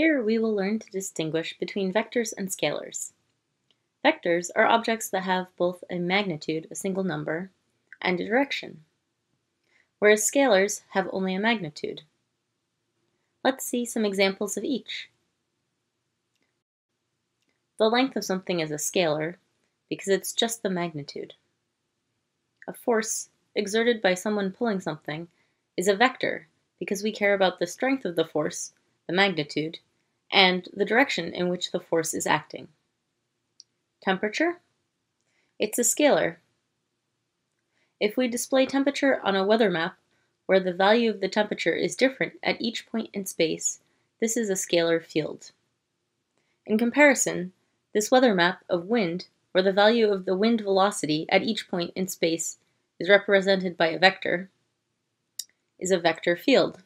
Here we will learn to distinguish between vectors and scalars. Vectors are objects that have both a magnitude, a single number, and a direction, whereas scalars have only a magnitude. Let's see some examples of each. The length of something is a scalar because it's just the magnitude. A force exerted by someone pulling something is a vector because we care about the strength of the force, the magnitude, and the direction in which the force is acting. Temperature? It's a scalar. If we display temperature on a weather map where the value of the temperature is different at each point in space, this is a scalar field. In comparison, this weather map of wind, where the value of the wind velocity at each point in space is represented by a vector, is a vector field.